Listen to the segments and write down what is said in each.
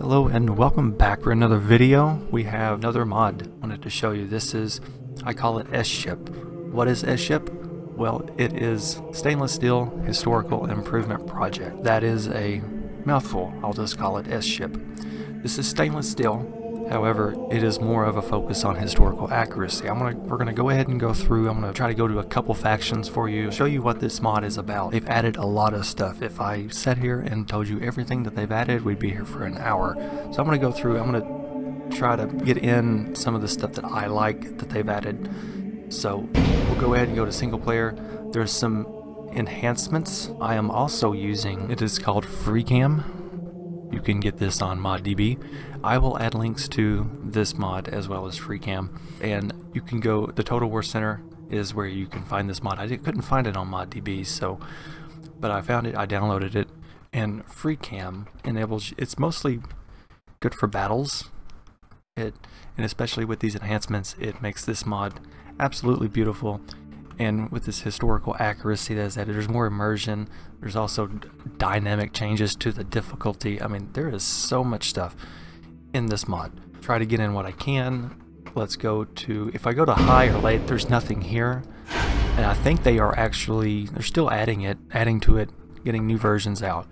Hello and welcome back for another video. We have another mod I wanted to show you. This is, I call it S-Ship. What is S-Ship? Well, it is stainless steel historical improvement project. That is a mouthful. I'll just call it S-Ship. This is stainless steel. However, it is more of a focus on historical accuracy. I'm gonna we're gonna go ahead and go through. I'm gonna try to go to a couple factions for you, show you what this mod is about. They've added a lot of stuff. If I sat here and told you everything that they've added, we'd be here for an hour. So I'm gonna go through. I'm gonna try to get in some of the stuff that I like that they've added. So we'll go ahead and go to single player. There's some enhancements I am also using. It is called FreeCam. You can get this on ModDB. I will add links to this mod as well as FreeCam. And you can go, the Total War Center is where you can find this mod. I couldn't find it on ModDB, so, but I found it, I downloaded it. And FreeCam enables, it's mostly good for battles. It, and especially with these enhancements, it makes this mod absolutely beautiful and with this historical accuracy that is added, there's more immersion. There's also dynamic changes to the difficulty. I mean, there is so much stuff in this mod. Try to get in what I can. Let's go to, if I go to high or late, there's nothing here. And I think they are actually, they're still adding it, adding to it, getting new versions out.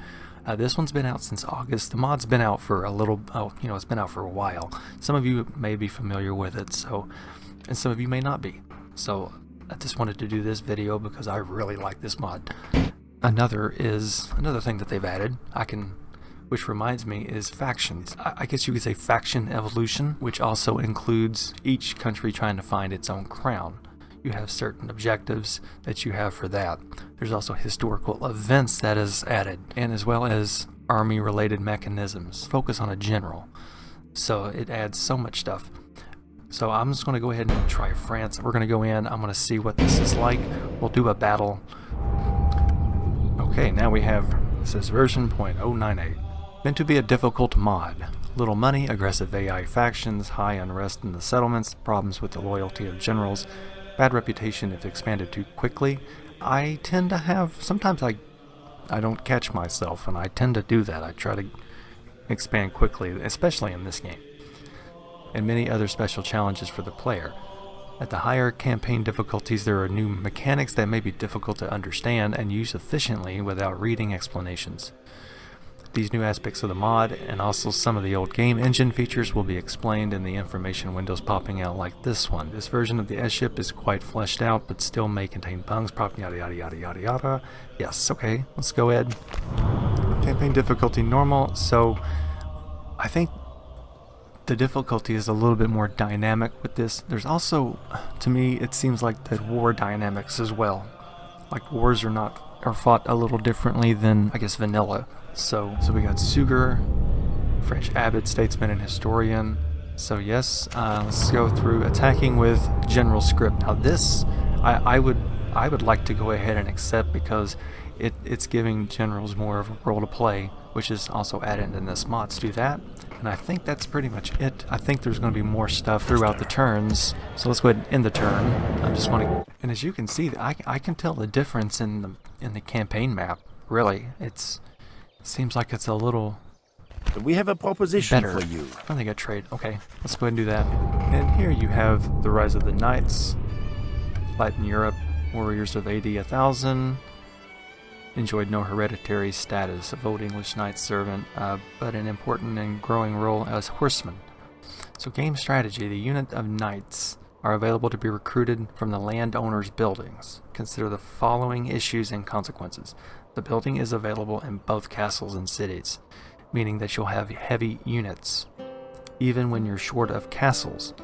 Uh, this one's been out since August. The mod's been out for a little, oh, you know, it's been out for a while. Some of you may be familiar with it, so, and some of you may not be. So I just wanted to do this video because I really like this mod. Another is, another thing that they've added, I can, which reminds me, is factions. I, guess you could say faction evolution, which also includes each country trying to find its own crown. You have certain objectives that you have for that. There's also historical events that is added, and as well as army related mechanisms. Focus on a general. So it adds so much stuff. So I'm just going to go ahead and try France. We're going to go in. I'm going to see what this is like. We'll do a battle. Okay, now we have, this is version .098. Meant to be a difficult mod. Little money, aggressive AI factions, high unrest in the settlements, problems with the loyalty of generals, bad reputation if expanded too quickly. I tend to have, sometimes I, I don't catch myself, and I tend to do that. I try to expand quickly, especially in this game and many other special challenges for the player. At the higher campaign difficulties there are new mechanics that may be difficult to understand and use efficiently without reading explanations. These new aspects of the mod and also some of the old game engine features will be explained in the information windows popping out like this one. This version of the S-ship is quite fleshed out but still may contain bugs, problem yada yada yada yada yada. Yes, okay, let's go ahead. Campaign difficulty normal, so I think the difficulty is a little bit more dynamic with this. There's also, to me, it seems like the war dynamics as well. Like wars are not are fought a little differently than I guess vanilla. So so we got Suger, French abbot, statesman, and historian. So yes, uh, let's go through attacking with general script. Now this, I, I would I would like to go ahead and accept because it, it's giving generals more of a role to play, which is also added in this mod. Do that. And I think that's pretty much it. I think there's going to be more stuff throughout the turns. So let's go ahead and end the turn. I just want to... And as you can see, I, I can tell the difference in the, in the campaign map. Really. It's, it seems like it's a little... We have a proposition better. for you. I think I trade. Okay, let's go ahead and do that. And here you have the Rise of the Knights. Latin Europe. Warriors of AD 1000 enjoyed no hereditary status of Old English knight servant, uh, but an important and growing role as horseman. So game strategy, the unit of knights are available to be recruited from the landowner's buildings. Consider the following issues and consequences. The building is available in both castles and cities, meaning that you'll have heavy units, even when you're short of castles.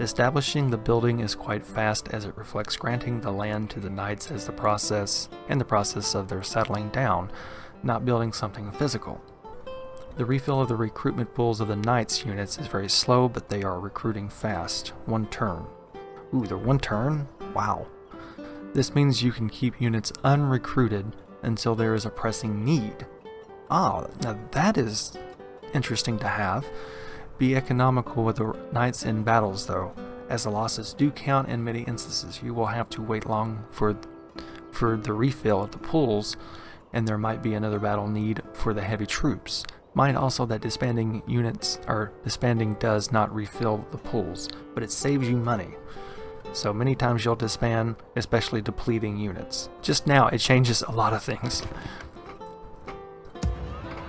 Establishing the building is quite fast as it reflects granting the land to the knights as the process and the process of their settling down, not building something physical. The refill of the recruitment pools of the knights units is very slow, but they are recruiting fast. One turn. Ooh, they're one turn? Wow. This means you can keep units unrecruited until there is a pressing need. Ah, now that is interesting to have. Be economical with the knights in battles though, as the losses do count in many instances. You will have to wait long for, for the refill of the pools, and there might be another battle need for the heavy troops. Mind also that disbanding units or disbanding does not refill the pools, but it saves you money. So many times you'll disband, especially depleting units. Just now it changes a lot of things.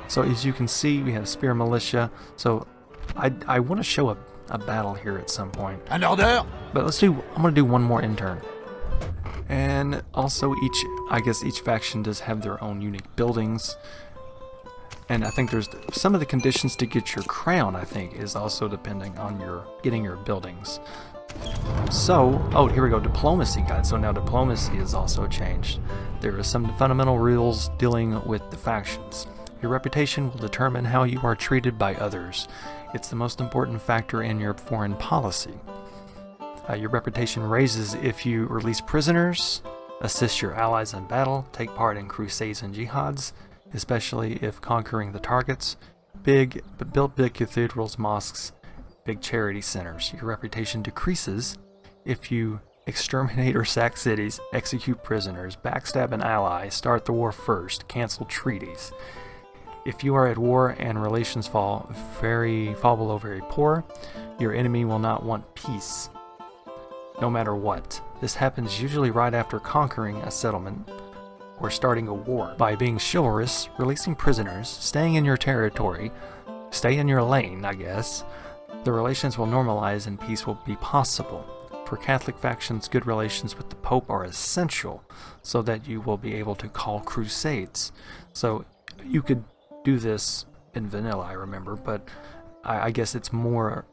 So as you can see, we have Spear Militia. So I, I want to show a, a battle here at some point. Un order But let's do, I'm going to do one more intern. And also each, I guess each faction does have their own unique buildings. And I think there's some of the conditions to get your crown, I think, is also depending on your getting your buildings. So, oh, here we go, diplomacy guide. So now diplomacy is also changed. There are some fundamental rules dealing with the factions. Your reputation will determine how you are treated by others. It's the most important factor in your foreign policy. Uh, your reputation raises if you release prisoners, assist your allies in battle, take part in crusades and jihads, especially if conquering the targets, big but build big cathedrals, mosques, big charity centers. Your reputation decreases if you exterminate or sack cities, execute prisoners, backstab an ally, start the war first, cancel treaties. If you are at war and relations fall very fall below very poor, your enemy will not want peace, no matter what. This happens usually right after conquering a settlement or starting a war. By being chivalrous, releasing prisoners, staying in your territory, stay in your lane, I guess, the relations will normalize and peace will be possible. For Catholic factions, good relations with the Pope are essential so that you will be able to call crusades. So you could do this in vanilla, I remember, but I, I guess it's more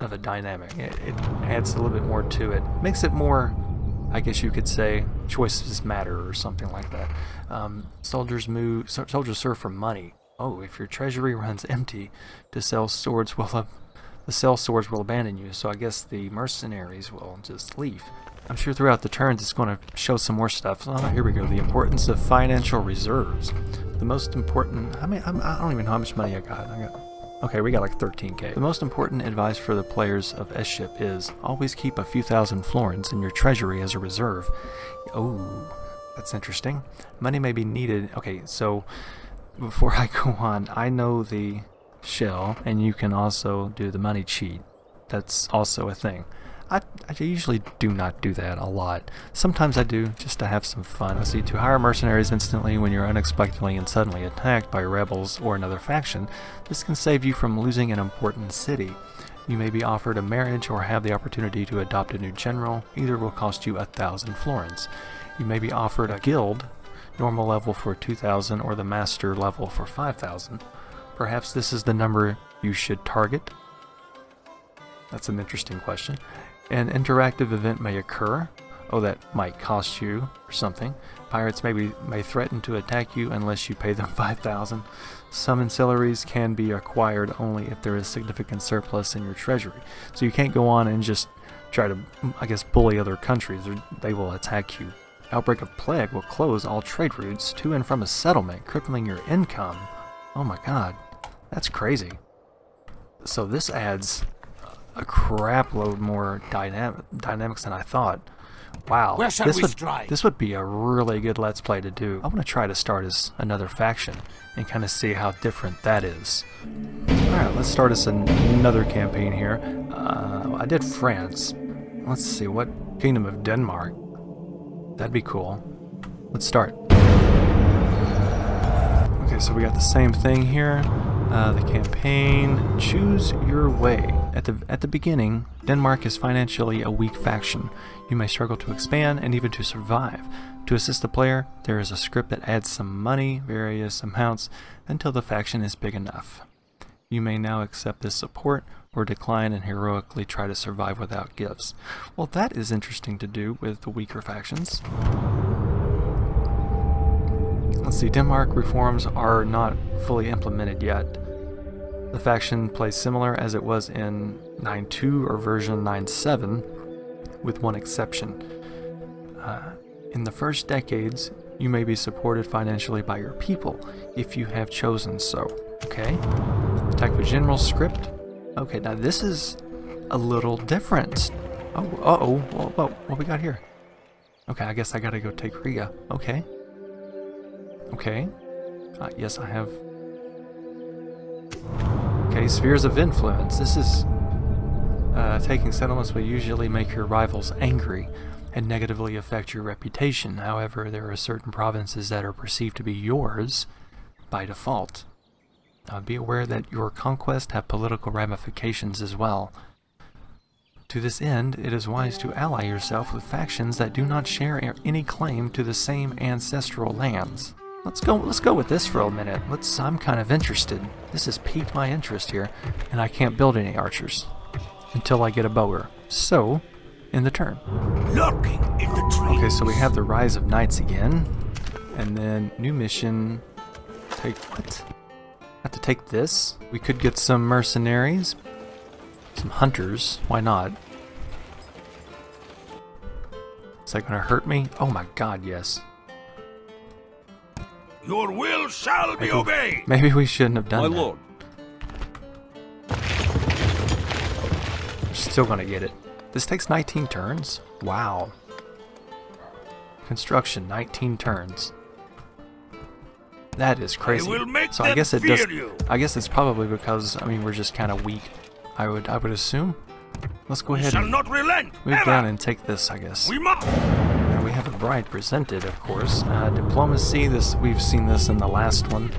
of a dynamic. It, it adds a little bit more to it. Makes it more I guess you could say choices matter or something like that. Um, soldiers move. So, soldiers serve for money. Oh, if your treasury runs empty, to sell swords will the sell swords will abandon you. So I guess the mercenaries will just leave. I'm sure throughout the turns it's going to show some more stuff. Oh, here we go. The importance of financial reserves. The most important. I mean, I'm, I do not even know how much money I got. I got Okay, we got like 13k. The most important advice for the players of S-Ship is always keep a few thousand florins in your treasury as a reserve. Oh, that's interesting. Money may be needed. Okay, so before I go on, I know the shell, and you can also do the money cheat. That's also a thing. I, I usually do not do that a lot. Sometimes I do, just to have some fun. I see to hire mercenaries instantly when you're unexpectedly and suddenly attacked by rebels or another faction. This can save you from losing an important city. You may be offered a marriage or have the opportunity to adopt a new general. Either will cost you a thousand florins. You may be offered a guild, normal level for 2000 or the master level for 5000. Perhaps this is the number you should target. That's an interesting question. An interactive event may occur. Oh, that might cost you or something. Pirates may, be, may threaten to attack you unless you pay them 5,000. Some ancillaries can be acquired only if there is significant surplus in your treasury. So you can't go on and just try to, I guess, bully other countries or they will attack you. Outbreak of plague will close all trade routes to and from a settlement, crippling your income. Oh my god, that's crazy. So this adds a crap load more dynamic dynamics than I thought. Wow, this would strike? this would be a really good let's play to do. I want to try to start as another faction and kind of see how different that is. All right, let's start us an another campaign here. Uh, I did France. Let's see what Kingdom of Denmark. That'd be cool. Let's start. Okay, so we got the same thing here. Uh, the campaign. Choose your way. At the at the beginning, Denmark is financially a weak faction. You may struggle to expand and even to survive. To assist the player, there is a script that adds some money, various amounts, until the faction is big enough. You may now accept this support or decline and heroically try to survive without gifts. Well, that is interesting to do with the weaker factions. Let's see, Denmark reforms are not fully implemented yet. The faction plays similar as it was in 9.2 or version 9.7, with one exception. Uh, in the first decades, you may be supported financially by your people, if you have chosen so. Okay? Attack the General script. Okay, now this is a little different. Oh, uh-oh, whoa, whoa, what we got here? Okay, I guess I gotta go take Riga. Okay. Okay. Uh, yes, I have Okay, spheres of influence. This is uh, taking settlements will usually make your rivals angry and negatively affect your reputation. However, there are certain provinces that are perceived to be yours by default. Uh, be aware that your conquests have political ramifications as well. To this end, it is wise to ally yourself with factions that do not share any claim to the same ancestral lands. Let's go let's go with this for a minute. Let's I'm kind of interested. This has piqued my interest here, and I can't build any archers until I get a bower. So, in the turn. Lurking in the trees. Okay, so we have the Rise of Knights again. And then new mission. Take what? Have to take this. We could get some mercenaries. Some hunters. Why not? Is that gonna hurt me? Oh my god, yes. Your will shall be Maybe, obeyed. maybe we shouldn't have done My that. lord. We're still gonna get it. This takes 19 turns? Wow. Construction, 19 turns. That is crazy. will make so I guess it does. you. I guess it's probably because I mean we're just kind of weak. I would I would assume. Let's go We ahead shall and not relent. move ever. down and take this. I guess. We must. Bride presented, of course. Uh, diplomacy. This we've seen this in the last one.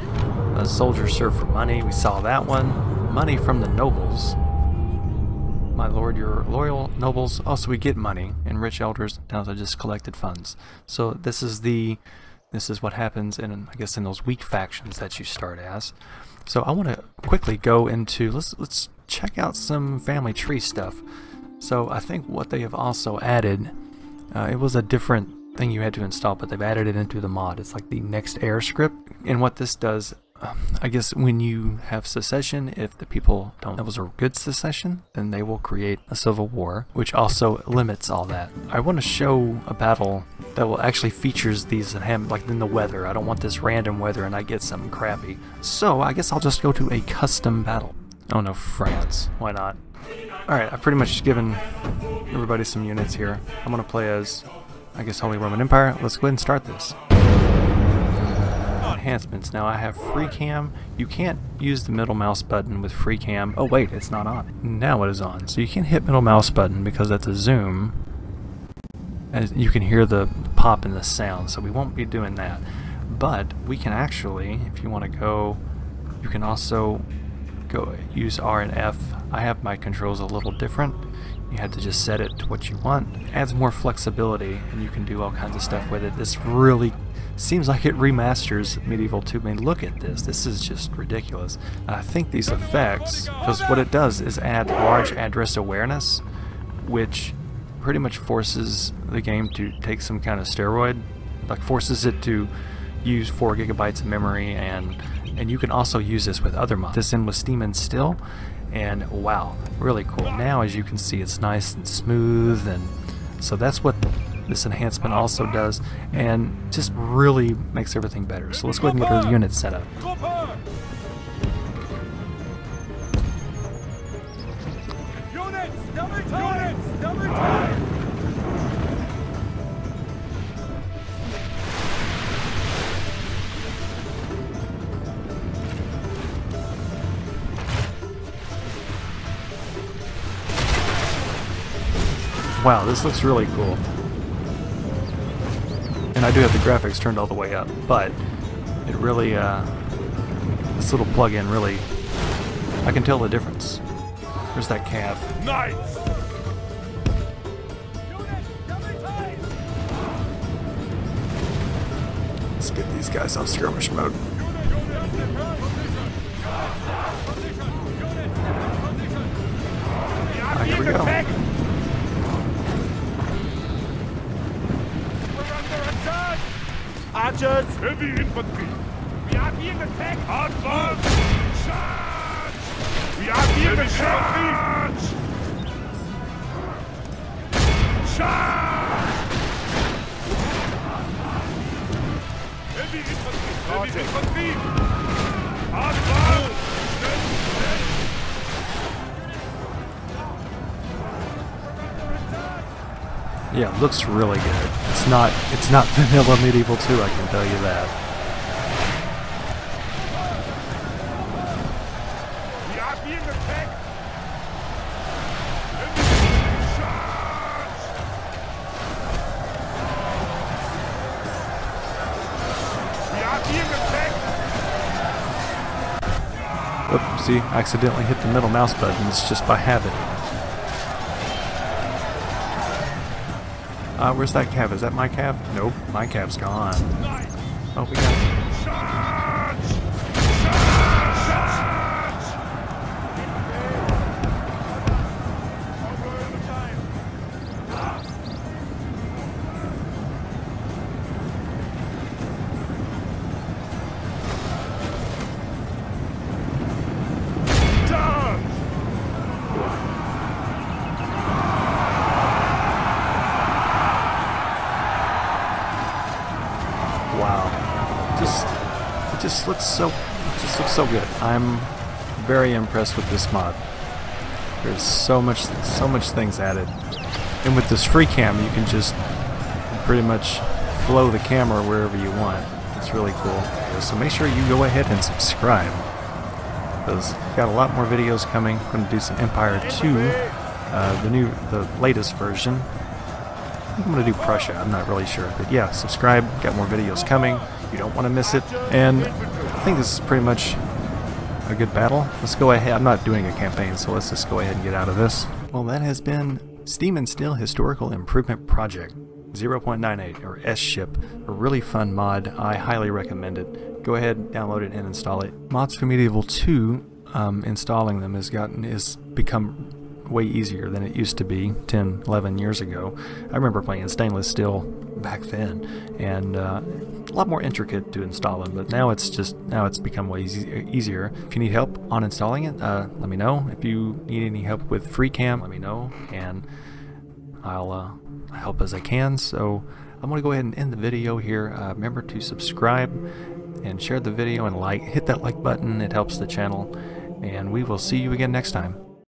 A soldier serve for money. We saw that one. Money from the nobles. My lord, your loyal nobles. Also, we get money, and rich elders now they just collected funds. So this is the, this is what happens in, I guess, in those weak factions that you start as. So I want to quickly go into let's let's check out some family tree stuff. So I think what they have also added, uh, it was a different thing you had to install, but they've added it into the mod. It's like the next heir script, and what this does um, I guess when you have secession, if the people don't, that was a good secession, then they will create a civil war, which also limits all that. I want to show a battle that will actually features these like in the weather. I don't want this random weather and I get something crappy. So I guess I'll just go to a custom battle. Oh no, France. Why not? Alright, I've pretty much given everybody some units here. I'm gonna play as, I guess, Holy Roman Empire. Let's go ahead and start this enhancements. Now I have free cam. You can't use the middle mouse button with free cam. Oh wait, it's not on. Now it is on. So you can hit middle mouse button because that's a zoom. As you can hear the pop in the sound, so we won't be doing that. But we can actually, if you want to go, you can also go use R and F. I have my controls a little different. You had to just set it to what you want. It Adds more flexibility, and you can do all kinds of stuff with it. This really seems like it remasters Medieval 2. I mean, look at this. This is just ridiculous. I think these effects, because what it does is add large address awareness, which pretty much forces the game to take some kind of steroid, like forces it to use 4 gigabytes of memory, and and you can also use this with other mods. This in with Stainless Steel, and wow, really cool. Now, as you can see, it's nice and smooth, and so that's what this enhancement also does, and just really makes everything better. So let's go ahead and get our unit set up. Units, number time! Units, number time! Wow, this looks really cool. And I do have the graphics turned all the way up, but it really, uh, this little plug-in really, I can tell the difference. There's that calf. Knights! Units, number time! Let's get these guys off skirmish mode. Ah, here we go. Archers! Heavy infantry! We are being attacked! Advance! Charge! We are being attacked! Charge! Heavy infantry! Heavy infantry! Advance! Yeah, looks really good. It's not it's not vanilla medieval 2, I can tell you that. Oopsie, accidentally hit the middle mouse button, it's just by habit. Uh, where's that calf? Is that my calf? Nope, my calf's gone. Oh, we got... just looks so just looks so good. I'm very impressed with this mod. There's so much so much things added. And with this free cam you can just pretty much flow the camera wherever you want. It's really cool. So make sure you go ahead and subscribe. Because got a lot more videos coming. I'm to do some Empire 2, uh, the new, the latest version. I'm going to do Prussia. I'm not really sure. But yeah, subscribe. Got more videos coming. You don't want to miss it. And I think this is pretty much a good battle. Let's go ahead. I'm not doing a campaign, so let's just go ahead and get out of this. Well, that has been Stainless Steel Historical Improvement Project 0.98 or S-Ship. A really fun mod. I highly recommend it. Go ahead, download it, and install it. Mods for Medieval 2, um, installing them has gotten is become way easier than it used to be 10, 11 years ago. I remember playing stainless steel back then, and uh, a lot more intricate to install them. But now it's just now it's become way easier. If you need help on installing it, uh, let me know. If you need any help with FreeCam, let me know, and I'll uh, help as I can. So I'm going to go ahead and end the video here. Uh, remember to subscribe and share the video and like. Hit that like button. It helps the channel. And we will see you again next time.